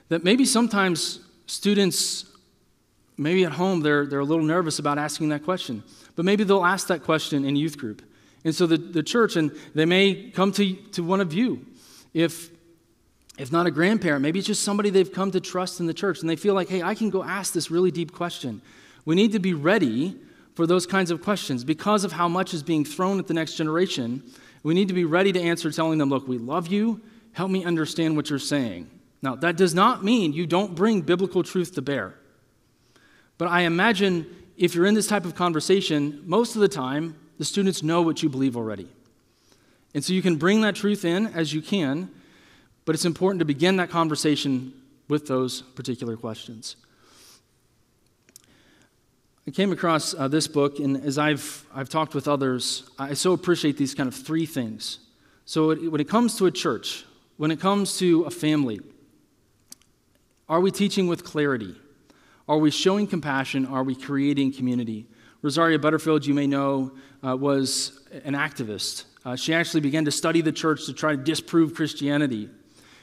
that maybe sometimes students maybe at home they're, they're a little nervous about asking that question, but maybe they'll ask that question in youth group. And so the, the church, and they may come to, to one of you. If, if not a grandparent, maybe it's just somebody they've come to trust in the church, and they feel like, hey, I can go ask this really deep question. We need to be ready for those kinds of questions because of how much is being thrown at the next generation. We need to be ready to answer, telling them, look, we love you. Help me understand what you're saying. Now, that does not mean you don't bring biblical truth to bear. But I imagine if you're in this type of conversation, most of the time, the students know what you believe already. And so you can bring that truth in as you can, but it's important to begin that conversation with those particular questions. I came across uh, this book, and as I've, I've talked with others, I so appreciate these kind of three things. So, it, when it comes to a church, when it comes to a family, are we teaching with clarity? Are we showing compassion? Are we creating community? Rosaria Butterfield, you may know, uh, was an activist. Uh, she actually began to study the church to try to disprove Christianity.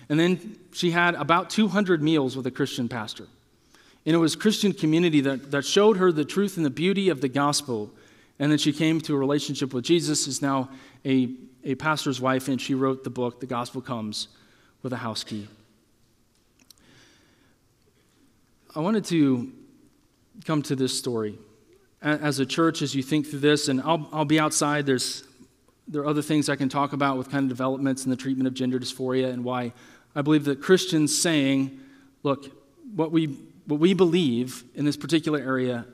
And then she had about 200 meals with a Christian pastor. And it was Christian community that, that showed her the truth and the beauty of the gospel. And then she came to a relationship with Jesus, is now a, a pastor's wife, and she wrote the book, The Gospel Comes with a House Key. I wanted to come to this story. As a church, as you think through this, and I'll, I'll be outside, there's, there are other things I can talk about with kind of developments in the treatment of gender dysphoria and why I believe that Christians saying, look, what we, what we believe in this particular area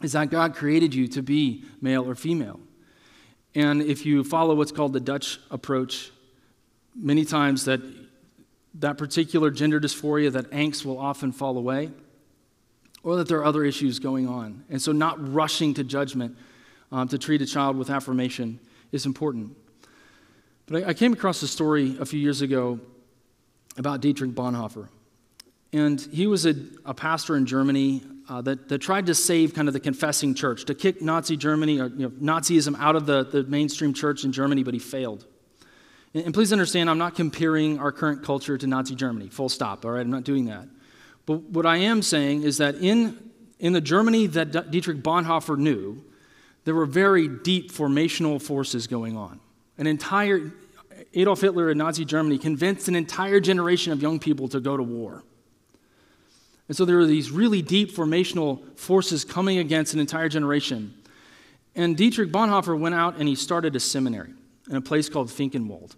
is that God created you to be male or female. And if you follow what's called the Dutch approach, many times that that particular gender dysphoria, that angst will often fall away, or that there are other issues going on. And so, not rushing to judgment um, to treat a child with affirmation is important. But I, I came across a story a few years ago about Dietrich Bonhoeffer. And he was a, a pastor in Germany uh, that, that tried to save kind of the confessing church, to kick Nazi Germany or you know, Nazism out of the, the mainstream church in Germany, but he failed. And please understand, I'm not comparing our current culture to Nazi Germany, full stop, all right? I'm not doing that. But what I am saying is that in, in the Germany that Dietrich Bonhoeffer knew, there were very deep formational forces going on. An entire, Adolf Hitler in Nazi Germany convinced an entire generation of young people to go to war. And so there were these really deep formational forces coming against an entire generation. And Dietrich Bonhoeffer went out and he started a seminary in a place called Finkenwald.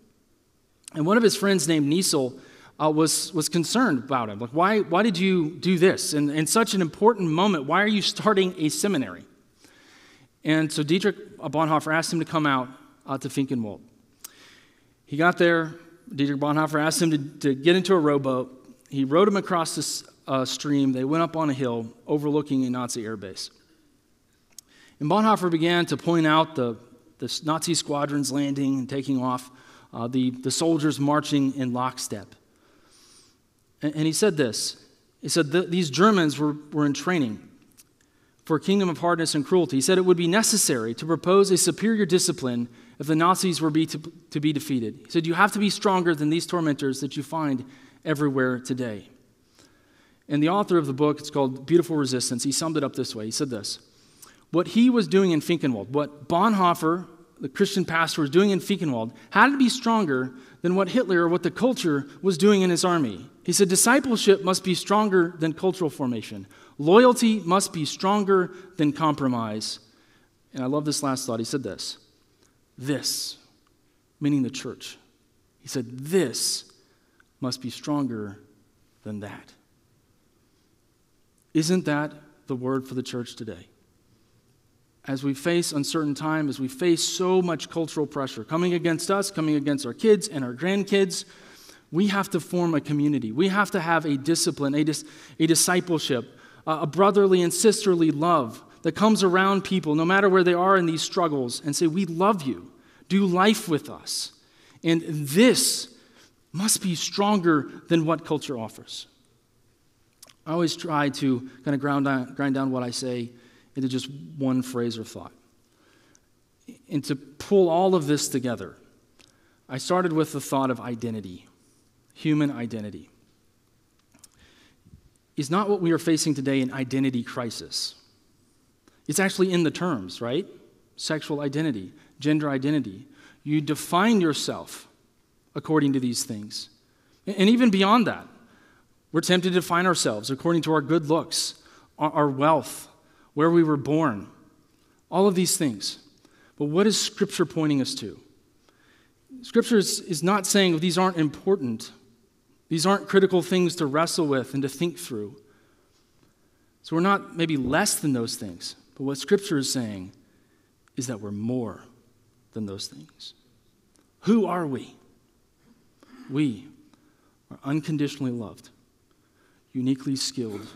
And one of his friends named Niesel uh, was, was concerned about him. Like, why, why did you do this? And in such an important moment, why are you starting a seminary? And so Dietrich Bonhoeffer asked him to come out uh, to Finkenwald. He got there. Dietrich Bonhoeffer asked him to, to get into a rowboat. He rowed him across this uh, stream. They went up on a hill overlooking a Nazi airbase. And Bonhoeffer began to point out the, the Nazi squadrons landing and taking off, uh, the, the soldiers marching in lockstep. And, he said this He said, These Germans were, were in training for a kingdom of hardness and cruelty. He said it would be necessary to propose a superior discipline if the Nazis were be to, to be defeated. He said, You have to be stronger than these tormentors that you find everywhere today. And the author of the book, it's called Beautiful Resistance, he summed it up this way. He said this What he was doing in Finkenwald, what Bonhoeffer, the Christian pastor, was doing in Finkenwald, had to be stronger than what Hitler or what the culture was doing in his army. He said, Discipleship must be stronger than cultural formation, loyalty must be stronger than compromise. And I love this last thought. He said this this, meaning the church. He said, This must be stronger than that. Isn't that the word for the church today? As we face uncertain time, as we face so much cultural pressure coming against us, coming against our kids and our grandkids, we have to form a community. We have to have a discipline, a, dis- a discipleship, a brotherly and sisterly love that comes around people, no matter where they are in these struggles, and say, We love you. Do life with us. And this must be stronger than what culture offers. I always try to kind of ground down, grind down what I say into just one phrase or thought. And to pull all of this together, I started with the thought of identity, human identity. Is not what we are facing today an identity crisis? It's actually in the terms, right? Sexual identity, gender identity. You define yourself according to these things. And even beyond that, we're tempted to define ourselves according to our good looks, our wealth, where we were born, all of these things. But what is Scripture pointing us to? Scripture is, is not saying these aren't important, these aren't critical things to wrestle with and to think through. So we're not maybe less than those things, but what Scripture is saying is that we're more than those things. Who are we? We are unconditionally loved uniquely skilled,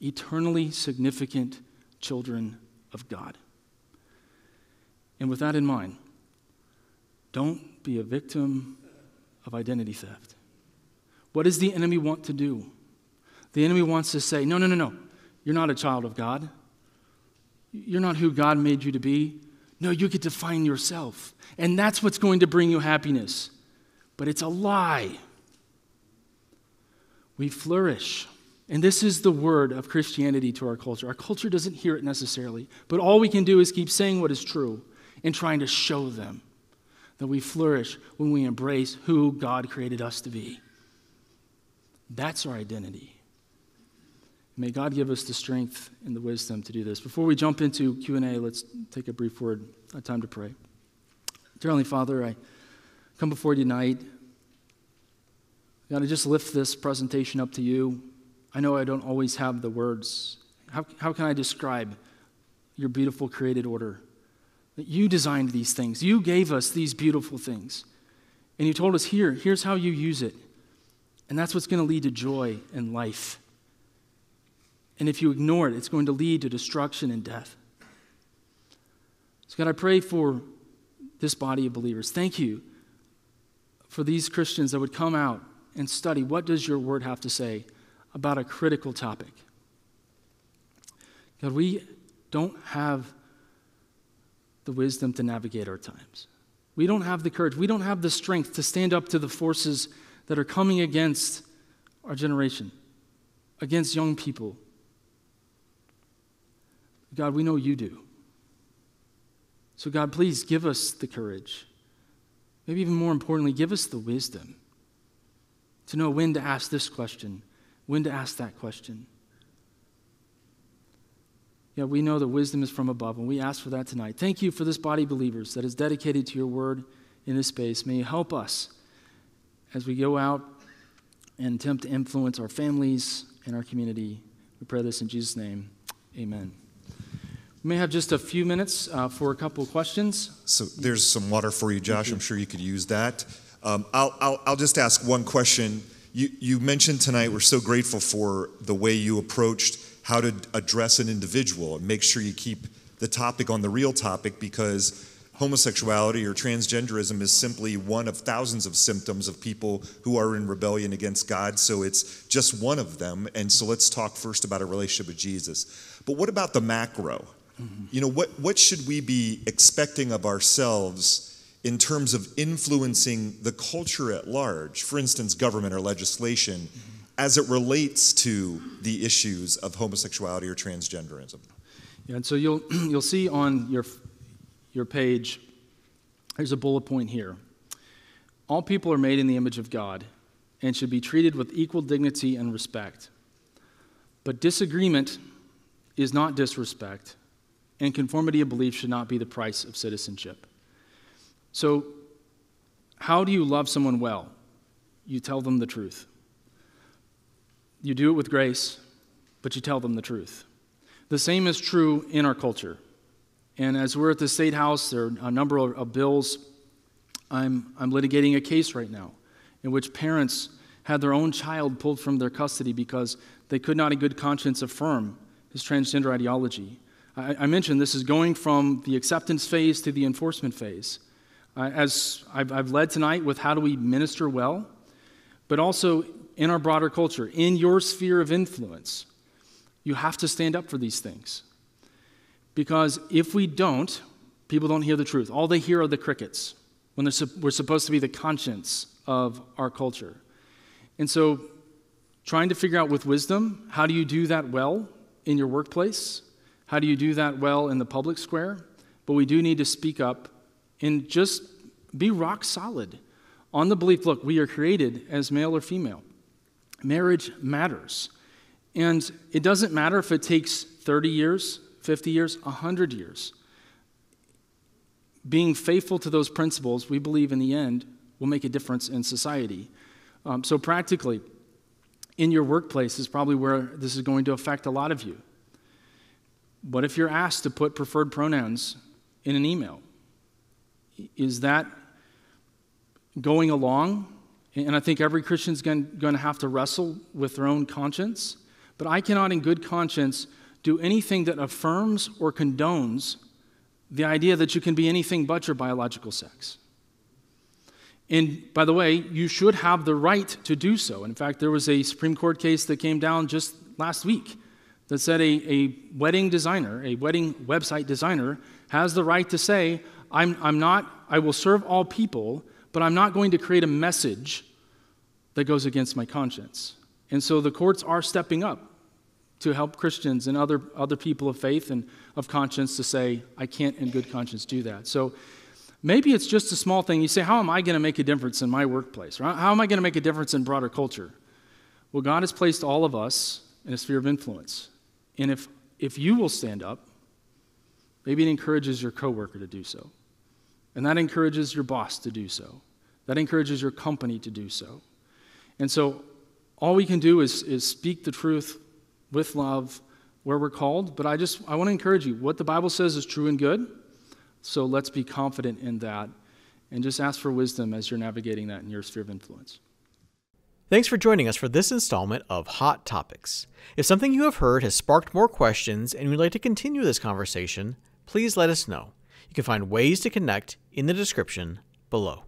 eternally significant children of God. And with that in mind, don't be a victim of identity theft. What does the enemy want to do? The enemy wants to say, no, no, no, no, you're not a child of God. You're not who God made you to be. No, you get to find yourself. And that's what's going to bring you happiness. But it's a lie we flourish. And this is the word of Christianity to our culture. Our culture doesn't hear it necessarily, but all we can do is keep saying what is true and trying to show them that we flourish when we embrace who God created us to be. That's our identity. May God give us the strength and the wisdom to do this. Before we jump into Q&A, let's take a brief word, a time to pray. Dear Heavenly Father, I come before you tonight God, I just lift this presentation up to you. I know I don't always have the words. How, how can I describe your beautiful created order? That you designed these things, you gave us these beautiful things. And you told us here, here's how you use it. And that's what's going to lead to joy and life. And if you ignore it, it's going to lead to destruction and death. So, God, I pray for this body of believers. Thank you for these Christians that would come out and study what does your word have to say about a critical topic. God, we don't have the wisdom to navigate our times. We don't have the courage. We don't have the strength to stand up to the forces that are coming against our generation, against young people. God, we know you do. So, God, please give us the courage. Maybe even more importantly, give us the wisdom to know when to ask this question, when to ask that question. Yeah, we know that wisdom is from above, and we ask for that tonight. Thank you for this body of believers that is dedicated to your word in this space. May you help us as we go out and attempt to influence our families and our community. We pray this in Jesus' name. Amen. We may have just a few minutes uh, for a couple of questions. So there's some water for you, Josh. You. I'm sure you could use that. Um, I'll, I'll, I'll just ask one question. You, you mentioned tonight, we're so grateful for the way you approached how to address an individual and make sure you keep the topic on the real topic because homosexuality or transgenderism is simply one of thousands of symptoms of people who are in rebellion against God. So it's just one of them. And so let's talk first about a relationship with Jesus. But what about the macro? Mm-hmm. You know, what, what should we be expecting of ourselves in terms of influencing the culture at large? For instance, government or legislation. Mm-hmm as it relates to the issues of homosexuality or transgenderism. Yeah, and so you'll, you'll see on your, your page, there's a bullet point here. All people are made in the image of God and should be treated with equal dignity and respect. But disagreement is not disrespect, and conformity of belief should not be the price of citizenship. So, how do you love someone well? You tell them the truth. You do it with grace, but you tell them the truth. The same is true in our culture. And as we're at the State House, there are a number of, of bills. I'm, I'm litigating a case right now in which parents had their own child pulled from their custody because they could not, in good conscience, affirm his transgender ideology. I, I mentioned this is going from the acceptance phase to the enforcement phase. Uh, as I've, I've led tonight with how do we minister well, but also in our broader culture, in your sphere of influence, you have to stand up for these things. Because if we don't, people don't hear the truth. All they hear are the crickets when we're supposed to be the conscience of our culture. And so, trying to figure out with wisdom how do you do that well in your workplace? How do you do that well in the public square? But we do need to speak up and just be rock solid on the belief look, we are created as male or female marriage matters. And it doesn't matter if it takes 30 years, 50 years, 100 years. Being faithful to those principles, we believe in the end, will make a difference in society. Um, so, practically, in your workplace is probably where this is going to affect a lot of you. What if you're asked to put preferred pronouns in an email? Is that going along and I think every Christian's going to have to wrestle with their own conscience. But I cannot, in good conscience, do anything that affirms or condones the idea that you can be anything but your biological sex. And by the way, you should have the right to do so. In fact, there was a Supreme Court case that came down just last week that said a, a wedding designer, a wedding website designer, has the right to say, I'm, I'm not, I will serve all people, but I'm not going to create a message that goes against my conscience. And so the courts are stepping up to help Christians and other, other people of faith and of conscience to say, I can't in good conscience do that. So maybe it's just a small thing. You say, How am I going to make a difference in my workplace? How am I going to make a difference in broader culture? Well, God has placed all of us in a sphere of influence. And if, if you will stand up, maybe it encourages your coworker to do so. And that encourages your boss to do so. That encourages your company to do so. And so all we can do is, is speak the truth with love where we're called. But I just I want to encourage you. What the Bible says is true and good. So let's be confident in that and just ask for wisdom as you're navigating that in your sphere of influence. Thanks for joining us for this installment of Hot Topics. If something you have heard has sparked more questions and you'd like to continue this conversation, please let us know. You can find ways to connect in the description below.